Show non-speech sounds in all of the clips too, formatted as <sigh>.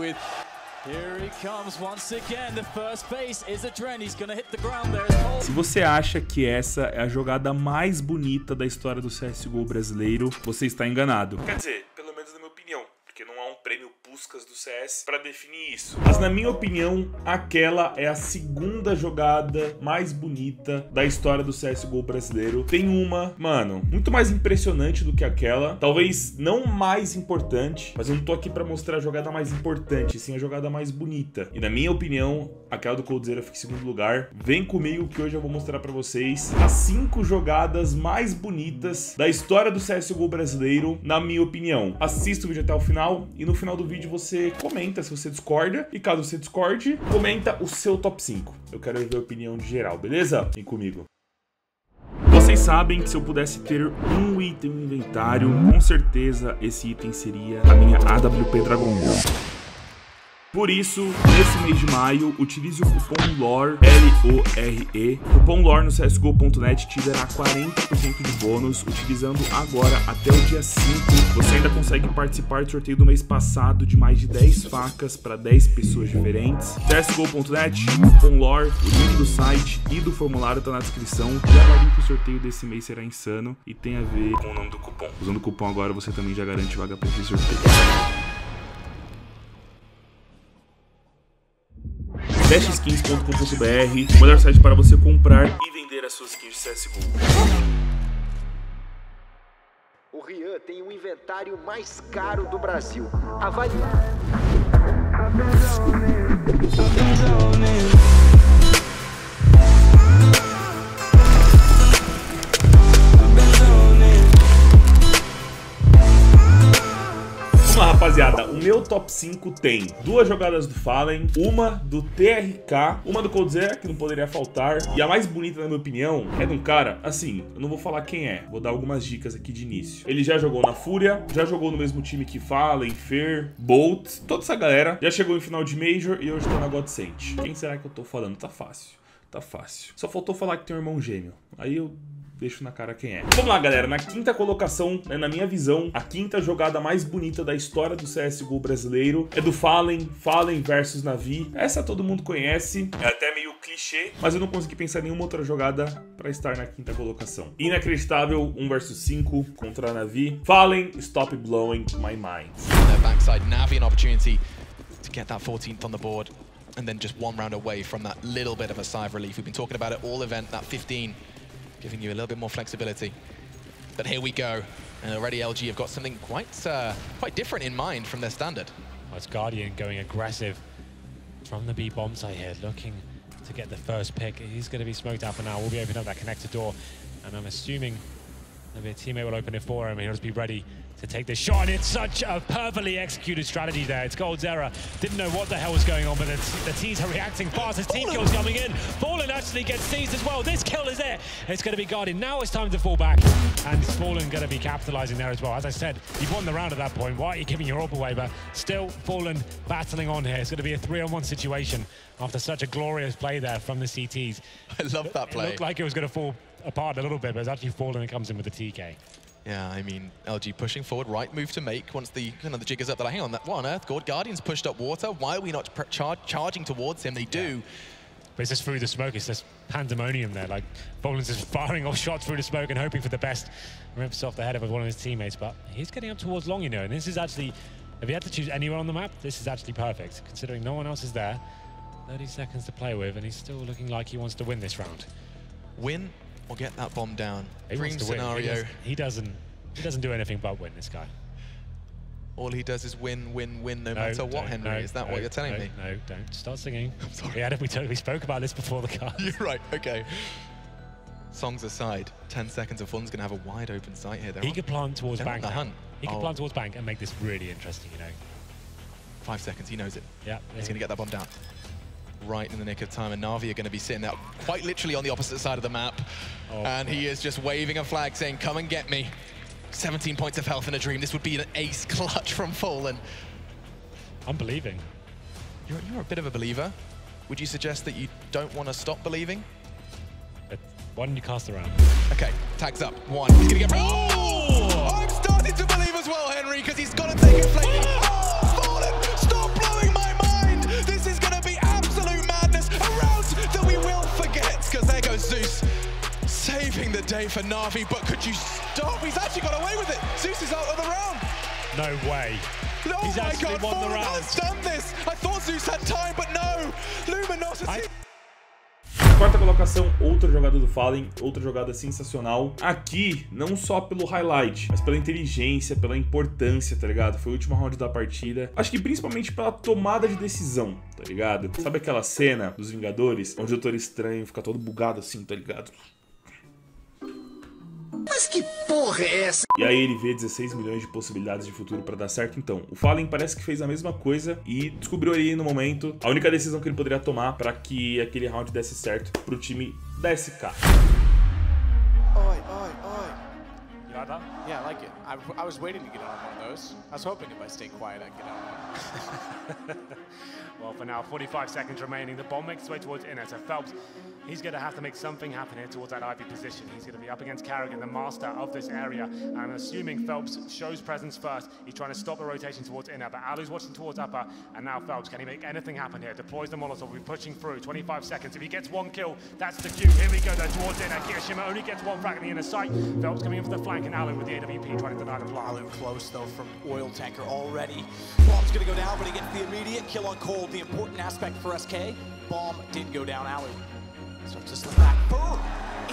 with Here he comes once again. The first base is a Dren. He's gonna hit the ground there. Se você acha que essa é a jogada mais bonita da história do CSGO brasileiro, você está enganado. Quer dizer, pelo menos na minha opinião, porque não há um Puskas do CS para definir isso. Mas na minha opinião, aquela é a segunda jogada mais bonita da história do CSGO brasileiro. Tem uma, mano, muito mais impressionante do que aquela, talvez não mais importante, mas eu não tô aqui para mostrar a jogada mais importante, sim a jogada mais bonita. E na minha opinião, aquela do Coldzera fica em segundo lugar. Vem comigo que hoje eu vou mostrar para vocês as cinco jogadas mais bonitas da história do CSGO brasileiro, na minha opinião. Assista o vídeo até o final e no final do vídeo você comenta se você discorda. E caso você discorde, comenta o seu top 5. Eu quero ver a opinião de geral, beleza? Vem comigo. Vocês sabem que se eu pudesse ter um item no inventário, com certeza esse item seria a minha AWP Dragon Ball. Por isso, nesse mês de maio, utilize o cupom LORE, L-O-R-E. Cupom LORE no CSGO.net te dará 40% de bônus, utilizando agora até o dia 5. Você ainda consegue participar do sorteio do mês passado de mais de 10 facas para 10 pessoas diferentes. CSGO.net, cupom LORE, o link do site e do formulário está na descrição. Já garanto que o sorteio desse mês será insano e tem a ver com o nome do cupom. Usando o cupom agora, você também já garante vaga para esse sorteio. dashskins.com.br, o melhor site para você comprar e vender as suas skins de CSGO. O Rian tem o inventário mais caro do Brasil. Avalie. Meu top 5 tem duas jogadas do Fallen, uma do TRK, uma do Coldzera, que não poderia faltar, e a mais bonita, na minha opinião, é de um cara, assim, eu não vou falar quem é, vou dar algumas dicas aqui de início. Ele já jogou na Fúria, já jogou no mesmo time que Fallen, Fer, Bolt, toda essa galera, já chegou em final de Major e hoje tá na Godsent. Quem será que eu tô falando? Tá fácil. Tá fácil. Só faltou falar que tem um irmão gêmeo. Aí eu deixo na cara quem é. Vamos lá, galera. Na quinta colocação, né, na minha visão, a quinta jogada mais bonita da história do CSGO brasileiro é do Fallen, Fallen versus Navi. Essa todo mundo conhece, é até meio clichê, mas eu não consegui pensar em nenhuma outra jogada para estar na quinta colocação. Inacreditável, 1 versus 5 contra a Navi. Fallen, stop blowing my mind. Backside, Navi an opportunity to get that 14th on the board. And then just one round away from that little bit of a sigh of relief. We've been talking about it all event, that 15 giving you a little bit more flexibility. But here we go. And already LG have got something quite uh, quite different in mind from their standard. Well, it's Guardian going aggressive from the B bomb site here, looking to get the first pick. He's going to be smoked out for now. We'll be opening up that connector door. And I'm assuming maybe a teammate will open it for him. He'll just be ready to take the shot. And it's such a perfectly executed strategy there. It's Gold's error. Didn't know what the hell was going on, but the, the T's are reacting fast as team kills coming in. Fallen actually gets seized as well. This kill is there. It's going to be guarded. Now it's time to fall back. And Fallen going to be capitalizing there as well. As I said, you've won the round at that point. Why are you giving your up away? But still, Fallen battling on here. It's going to be a three-on-one situation after such a glorious play there from the CTs. I love that play. It looked like it was going to fall apart a little bit, but it's actually Fallen that comes in with the TK. Yeah, I mean, LG pushing forward, right move to make once the kind of the jig is up. That hang on, that what on earth? God, Guardian's pushed up water. Why are we not char charging towards him? They do. Yeah. But it's just through the smoke. It's just pandemonium there. Like Boland's just <laughs> firing off shots through the smoke and hoping for the best. Rips off the head of one of his teammates, but he's getting up towards long, you know. And this is actually, if he had to choose anywhere on the map, this is actually perfect, considering no one else is there. 30 seconds to play with, and he's still looking like he wants to win this round. Win or get that bomb down. He Dream scenario. He, does, he, doesn't. He doesn't do anything but win. This guy. All he does is win, win, win, no, no matter what, Henry. No, is that no, what you're telling me? No, don't start singing. <laughs> I'm sorry. Yeah, we, totally spoke about this before the card. <laughs> You're right. Okay. Songs aside, 10 seconds of fun's going to have a wide open sight here. They're he on, could plant towards bank. The hunt. He could oh. plant towards bank and make this really interesting, you know. Five seconds, he knows it. Yeah. He's going to get that bomb down right in the nick of time, and Navi are going to be sitting there quite literally on the opposite side of the map. Oh, and he is just waving a flag saying, come and get me. 17 points of health in a dream. This would be an ace clutch from Fallen. I'm believing. You're, you're a bit of a believer. Would you suggest that you don't want to stop believing? Why don't you cast around? Okay, tags up. One. He's going to get... Oh! oh! I'm starting to believe as well, Henry, because he's got to take a day for Navi, but could you stop? He's actually got away with it. Zeus is out of the round. No way. Oh He's my god, won round. has done this. I thought Zeus had time, but no. Luminosity. I- Quarta colocação, outra jogada do Fallen, outra jogada sensacional. Aqui, não só pelo highlight, mas pela inteligência, pela importância, tá ligado? Foi o último round da partida. Acho que principalmente pela tomada de decisão, tá ligado? Sabe aquela cena dos Vingadores, onde o Doutor Estranho fica todo bugado assim, tá ligado? Mas que porra é essa? E aí ele vê 16 milhões de possibilidades de futuro pra dar certo. Então, o Fallen parece que fez a mesma coisa e descobriu ali no momento a única decisão que ele poderia tomar pra que aquele round desse certo pro time da SK. Oi, oi, oi. You like that? Yeah, I like it. I, I was waiting to get on one of those. I was hoping if I stay quiet, I'd get on one. <laughs> Well, for now, 45 seconds remaining. The bomb makes its way towards inner. So Phelps, he's going to have to make something happen here towards that Ivy position. He's going to be up against Carrigan, the master of this area. And I'm assuming Phelps shows presence first. He's trying to stop the rotation towards inner, but Alu's watching towards upper. And now Phelps, can he make anything happen here? Deploys the Molotov. We're pushing through. 25 seconds. If he gets one kill, that's the cue. Here we go, though, towards inner. Kirishima only gets one frag in the inner sight. Phelps coming in for the flank, and Alu with the AWP trying to deny the plant. Alu close though from oil tanker already. Bomb's gonna go down, but he gets the immediate kill on cold. The important aspect for SK. Bomb did go down. Alu starts to slip back. Burr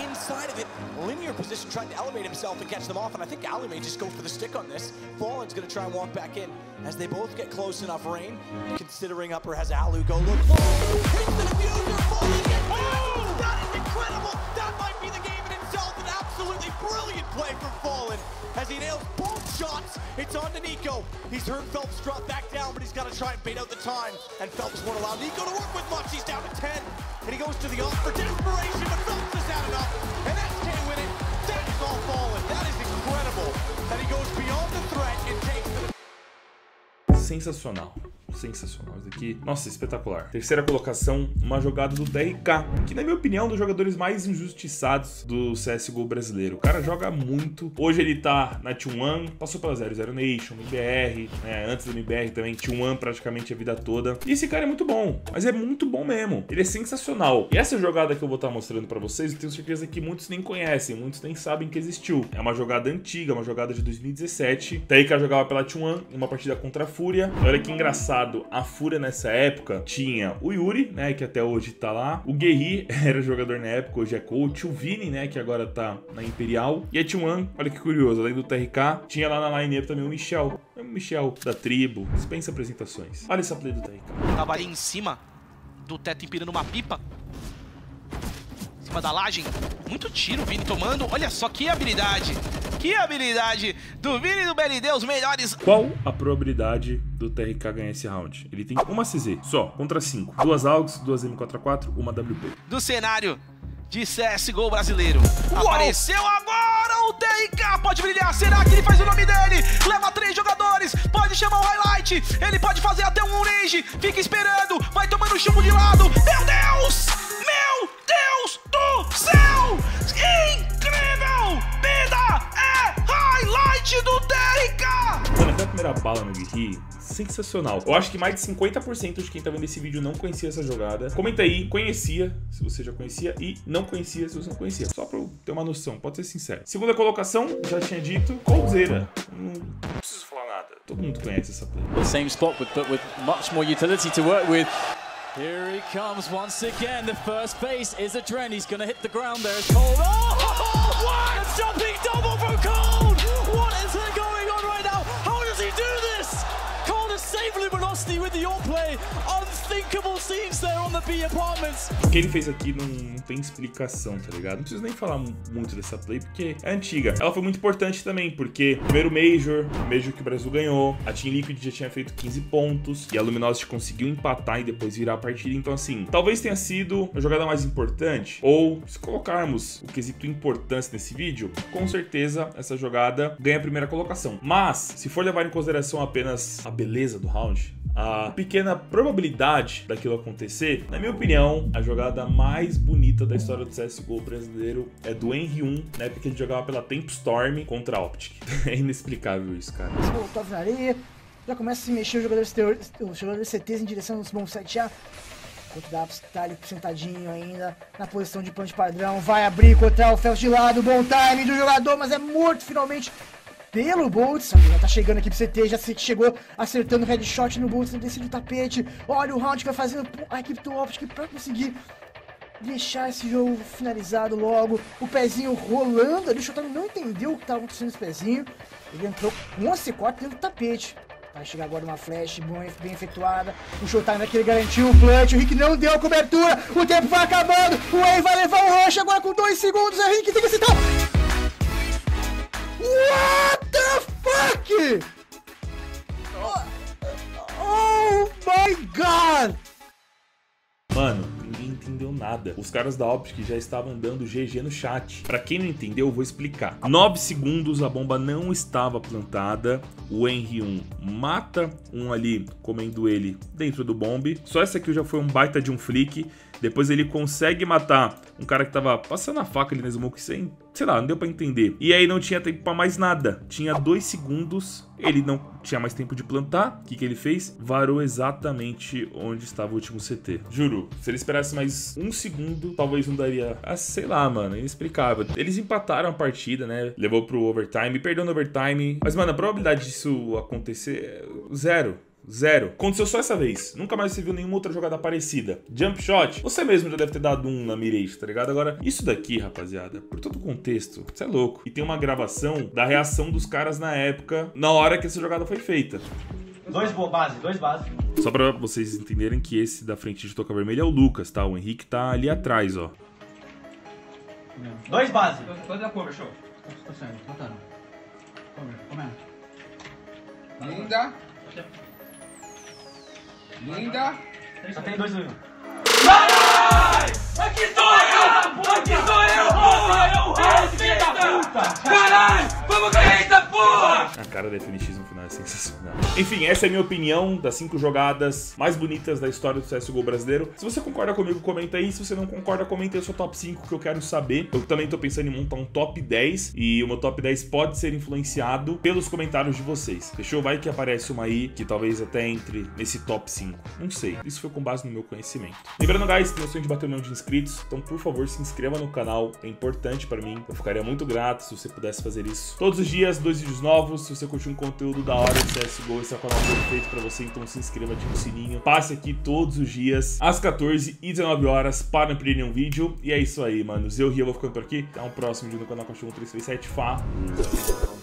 inside of it. Linear position trying to elevate himself and catch them off. And I think Alu may just go for the stick on this. Fallen's gonna try and walk back in as they both get close enough rain. Considering upper has Alu go look. Oh, the. Fallen gets oh! That is incredible. Brilliant play from Fallen as he nails both shots. It's on to Nico. He's heard Phelps drop back down, but he's got to try and bait out the time. And Phelps won't allow Nico to work with much. He's down to 10. And he goes to the off for desperation, but Phelps has had enough. And SK win it. That is all fallen. That is incredible. And he goes beyond the threat and takes the Sensacional. Sensacional. Isso aqui, nossa, espetacular. Terceira colocação, uma jogada do DRK, que na minha opinião é um dos jogadores mais injustiçados do CSGO brasileiro. O cara joga muito. Hoje ele tá na T1, passou pela 00 Nation, MBR, né? Antes do MBR também, T1 praticamente a vida toda. E esse cara é muito bom, mas é muito bom mesmo. Ele é sensacional. E essa jogada que eu vou estar mostrando pra vocês, eu tenho certeza que muitos nem conhecem, muitos nem sabem que existiu. É uma jogada antiga, uma jogada de 2017. DRK jogava pela T1, uma partida contra a Fúria. Olha que engraçado, a Fúria nessa época tinha o Yuri, né, que até hoje tá lá. O Guerri <laughs> era jogador na época, hoje é coach. O Vini, né, que agora tá na Imperial. E a T1, olha que curioso, além do TRK, tinha lá na line-up também o Michel. É o Michel da tribo, dispensa apresentações. Olha essa play do TRK. Tava ali em cima do teto empinando uma pipa. Cima da laje. Muito tiro Vini tomando. Olha só que habilidade. Que habilidade do Vini e do BLD, os melhores. Qual a probabilidade do TRK ganhar esse round? Ele tem uma CZ só, contra 5. Duas AUGs, duas M4A4, uma WP. do cenário de CSGO brasileiro. Apareceu agora o TRK, pode brilhar, será que ele faz o nome dele? Leva três jogadores, pode chamar o highlight, ele pode fazer até um rage, fica esperando, vai tomando chumbo de lado. Meu Deus! Céu! Incrível! Vida é highlight do TRK! Mano, até a primeira bala no Guerri, sensacional. Eu acho que mais de 50% de quem tá vendo esse vídeo não conhecia essa jogada. Comenta aí, conhecia, se você já conhecia, e não conhecia, se você não conhecia. Só pra eu ter uma noção, pode ser sincero. Segunda colocação, já tinha dito, Colzeira. Não, não preciso falar nada. Todo mundo conhece essa play. The same spot, but, but with much more utility to work with. Here he comes once again. The first base is a Dren. He's going to hit the ground there. It's Cold. Oh, <laughs> what? A jumping double from Cold. What is going on right now? O que ele fez aqui não, não tem explicação, tá ligado? Não preciso nem falar mu- muito dessa play, porque é antiga. Ela foi muito importante também, porque primeiro Major, Major que o Brasil ganhou, a Team Liquid já tinha feito 15 pontos, e a Luminosity conseguiu empatar e depois virar a partida. Então, assim, talvez tenha sido a jogada mais importante, ou se colocarmos o quesito importância nesse vídeo, com certeza essa jogada ganha a primeira colocação. Mas, se for levar em consideração apenas a beleza do round, a pequena probabilidade daquilo acontecer, na minha opinião, a jogada mais bonita da história do CSGO brasileiro é do Henry 1, na época que ele jogava pela Temp Storm contra a Optic. <laughs> É inexplicável isso, cara. Voltado na areia. Já começa a se mexer os jogadores, teor- os jogadores CTs em direção aos bons 7A. Enquanto o Daps tá ali sentadinho ainda, na posição de punch padrão, vai abrir contra o Fels de lado, bom time do jogador, mas é morto finalmente pelo Boltz. Já tá chegando aqui pro CT, já chegou acertando o headshot no Boltz, desce do tapete. Olha o round que vai fazendo a equipe do Optic pra conseguir deixar esse jogo finalizado logo. O pezinho rolando ali, o Shotaro não entendeu o que tava acontecendo nesse pezinho. Ele entrou com a C4 dentro do tapete. Vai chegar agora uma flash bem efetuada. O Showtime aqui garantiu o clutch. O Rick não deu a cobertura. O tempo vai acabando. O Way vai levar o rush agora com dois segundos. O Rick tem que citar. Oh, oh my god! Mano, ninguém entendeu nada. Os caras da Optic já estavam dando GG no chat. Pra quem não entendeu, eu vou explicar. 9 segundos, a bomba não estava plantada. O Henry 1 mata um ali, comendo ele dentro do bombe. Só essa aqui já foi um baita de um flick. Depois ele consegue matar um cara que tava passando a faca ali na smoke sem... Sei lá, não deu pra entender. E aí não tinha tempo pra mais nada. Tinha dois segundos. Ele não tinha mais tempo de plantar. O que, que ele fez? Varou exatamente onde estava o último CT. Juro, se ele esperasse mais um segundo, talvez não daria... Ah, sei lá, mano. Inexplicável. Eles empataram a partida, né? Levou pro overtime. Perdeu no overtime. Mas, mano, a probabilidade disso acontecer é zero. Zero. Aconteceu só essa vez. Nunca mais você viu nenhuma outra jogada parecida. Jump shot, você mesmo já deve ter dado um na mirage, tá ligado? Agora, isso daqui, rapaziada, por todo o contexto, isso é louco. E tem uma gravação da reação dos caras na época, na hora que essa jogada foi feita. Dois base, dois base. Só pra vocês entenderem que esse da frente de toca vermelha é o Lucas, tá? O Henrique tá ali atrás, ó. Dois base. Dois da cover, show. Tô saindo, matando. Cover, comendo. Linda. Linda. Só tem dois no um. Caralho! Aqui sou eu! Aqui sou eu, porra! Eu rei, filho da puta! Caralho! Vamos ganhar essa porra! A cara da FNX no final é sensacional. Enfim, essa é a minha opinião das cinco jogadas mais bonitas da história do CSGO brasileiro. Se você concorda comigo, comenta aí. Se você não concorda, comenta aí o seu top 5 que eu quero saber. Eu também tô pensando em montar um top 10 e o meu top 10 pode ser influenciado pelos comentários de vocês. Fechou? Vai que aparece uma aí que talvez até entre nesse top 5. Não sei. Isso foi com base no meu conhecimento. Lembrando, guys, tem o sonho de bater um milhão de inscritos. Então, por favor, se inscreva no canal. É importante para mim. Eu ficaria muito grato se você pudesse fazer isso. Todos os dias, dois vídeos novos. Se você curtiu um conteúdo da hora de CSGO, esse é o canal perfeito para você. Então, se inscreva, ative o sininho. Passe aqui todos os dias, às 14 e 19 horas, para não perder nenhum vídeo. E é isso aí, manos. Eu, Rio, vou ficando por aqui. Até o próximo vídeo no canal Cachorro 337. Falou!